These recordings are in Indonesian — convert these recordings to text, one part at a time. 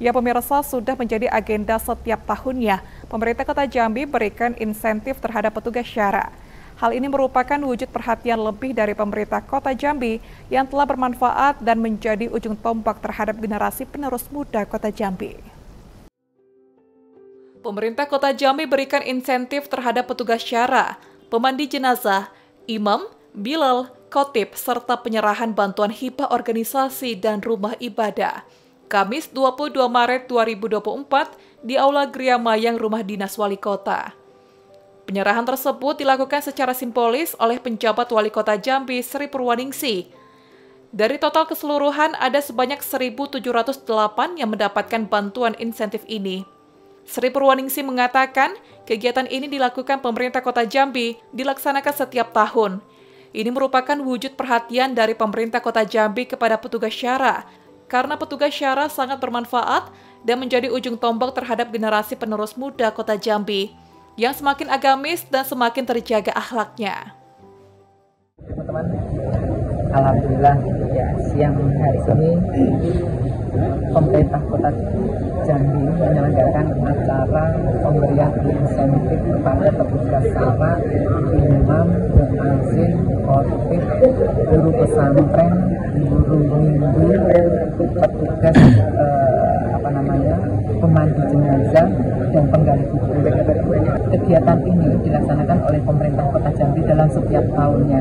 Ya pemirsa sudah menjadi agenda setiap tahunnya. Pemerintah Kota Jambi berikan insentif terhadap petugas syara. Hal ini merupakan wujud perhatian lebih dari pemerintah Kota Jambi yang telah bermanfaat dan menjadi ujung tombak terhadap generasi penerus muda Kota Jambi. Pemerintah Kota Jambi berikan insentif terhadap petugas syara, pemandi jenazah, imam, bilal, kotip, serta penyerahan bantuan hibah organisasi dan rumah ibadah. Kamis 22 Maret 2024 di Aula Gria Mayang Rumah Dinas Wali Kota. Penyerahan tersebut dilakukan secara simbolis oleh penjabat Wali Kota Jambi Sri Purwaningsi. Dari total keseluruhan ada sebanyak 1.708 yang mendapatkan bantuan insentif ini. Sri Purwaningsi mengatakan kegiatan ini dilakukan pemerintah kota Jambi dilaksanakan setiap tahun. Ini merupakan wujud perhatian dari pemerintah kota Jambi kepada petugas syara karena petugas syara sangat bermanfaat dan menjadi ujung tombak terhadap generasi penerus muda kota Jambi yang semakin agamis dan semakin terjaga akhlaknya. Teman-teman, Alhamdulillah ya siang hari ini pemerintah kota Jambi menyelenggarakan acara pemberian insentif kepada petugas muazin, khotib, guru pesantren, guru minggu, petugas eh, apa namanya pemandu jenazah dan penggali kubur. Kegiatan ini dilaksanakan oleh pemerintah Kota Jambi dalam setiap tahunnya.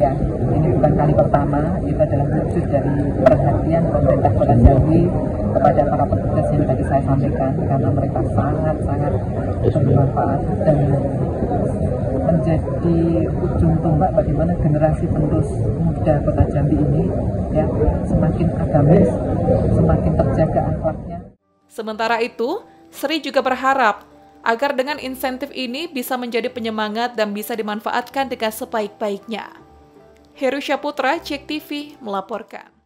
Ya, ini bukan kali pertama, itu adalah wujud dari perhatian pemerintah Kota Jambi kepada para petugas yang tadi saya sampaikan karena mereka sangat-sangat bermanfaat dan menjadi ujung tombak bagaimana generasi penerus muda kota Jambi ini ya semakin agamis, semakin terjaga akhlaknya. Sementara itu, Sri juga berharap agar dengan insentif ini bisa menjadi penyemangat dan bisa dimanfaatkan dengan sebaik-baiknya. Heru Syaputra, Cek TV, melaporkan.